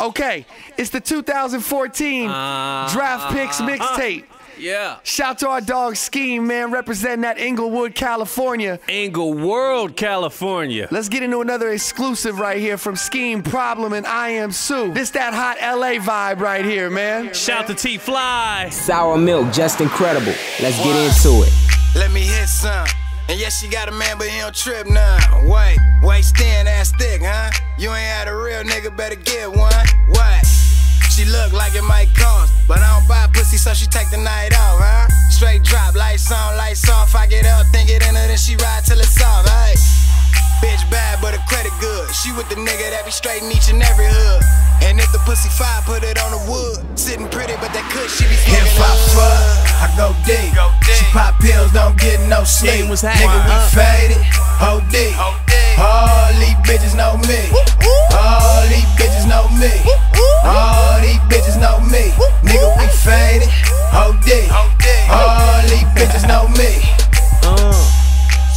Okay, it's the 2014 ah. Draft Picks mixtape. Yeah. Shout to our dog Skeme, man, representing that Inglewood, California. Inglewood, California. Let's get into another exclusive right here from Skeme, Problem, and Iamsu. This that hot LA vibe right here, man. Shout to T Fly. Sour milk, just incredible. Let's get into it. Let me hit some. And yes, she got a man, but he don't trip now. Wait, waist thin, ass thick, huh? You ain't had a real nigga, better get one. What? She look like it might cost, but I don't buy pussy, so she take the night off, huh? Straight drop, lights on, lights off. I get up, think it in her, then she ride till it's off, hey. Bitch bad, but her credit good. She with the nigga that be straight in each and every hood. And if the pussy fire, put it on the wood. Sitting pretty, but that kush she be smoking. If I fuck, I go deep. She pop pills, don't get no sleep. what's happening? Nigga, we Uh. faded. Hold deep. All these bitches know me. All these bitches know me. All these bitches know me. Nigga, we faded. Hold deep. All these bitches know me.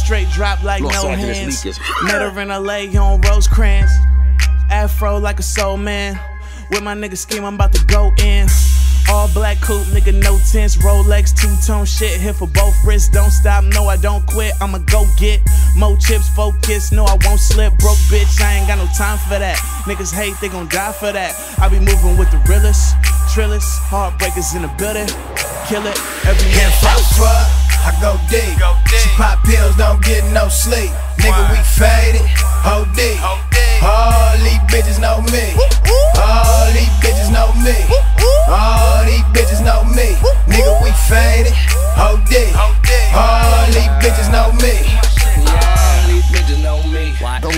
Straight drop like no hands. Met her in LA on Rosecrans. Afro like a soul man. With my nigga Skeme, I'm about to go in. All black coupe, nigga, no tints. Rolex, two tone shit. Here for both wrists. Don't stop, no, I don't quit. I'ma go get more chips, focus. No, I won't slip. Broke bitch, I ain't got no time for that. Niggas hate, they gon' die for that. I be moving with the realest, trillest. Heartbreakers in the building. Kill it every year. If I fuck, I go deep. She pop pills, don't get no sleep. Nigga, we faded. Hold deep. All these bitches know me.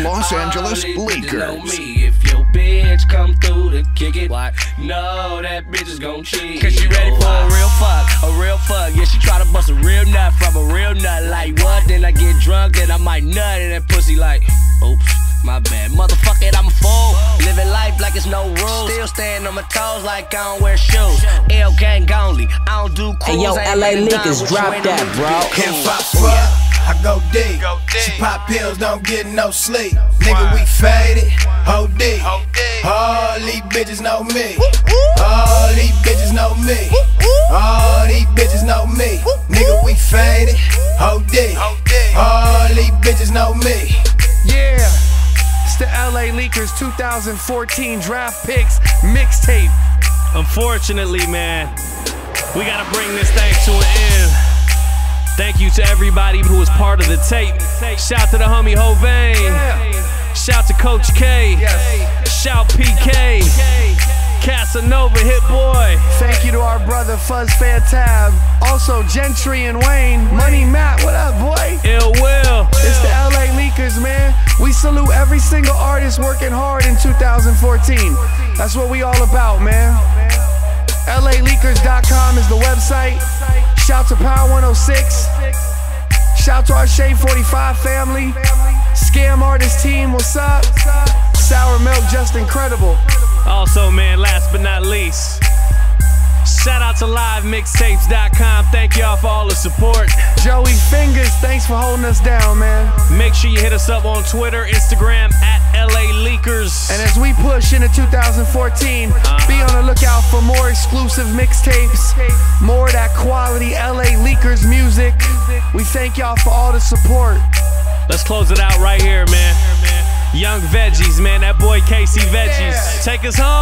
Los Angeles bitches Lakers. me. If your bitch come through to kick it, no, that bitch is gon' cheat. Cause she ready for a real fuck, a real fuck. Yeah, she try to bust a real nut from a real nut. Like what? Then I get drunk, then I might nut in that pussy like, oops. My bad, motherfucker, I'm a fool. Living life like it's no rules. Still staying on my toes like I don't wear shoes. L gang only, I don't do Hey, cruise. yo, I ain't LA Lakers, drop that, no need to bro. be cool. If I fuck, I go deep. She pop pills, don't get no sleep. Nigga, we faded. Hold deep. All these bitches know me. All these bitches know me. All these bitches know me. Nigga, we faded. Hold deep. All these bitches know me. Yeah. It's the LA Leakers 2014 Draft Picks mixtape. Unfortunately, man, we gotta bring this thing to an end. Thank you to everybody who was part of the tape. Shout to the homie Hovain. Yeah. Shout to Coach K. Yes. Shout PK. Casanova, Hit Boy. Thank you to our brother Fuzz Fan Tab. Also, Gentry and Wayne. Money Matt, what up, boy? Ill Will. It's the LA Leakers, man. We salute every single artist working hard in 2014. That's what we all about, man. LALeakers.com is the website. Shout to Power 106. Shout to our Shade 45 family. Scam Artist team, what's up? Sour Milk, just incredible. Also, man, last but not least, shout out to livemixtapes.com. Thank y'all for all the support. Joey Fingers, thanks for holding us down, man. Make sure you hit us up on Twitter, Instagram at LA Leakers. And as we push into 2014, be on the lookout for more exclusive mixtapes, more of that quality LA Leakers music. We thank y'all for all the support. Let's close it out right here, man. Young Veggies, man. That boy Casey Veggies. Yeah. Take us home.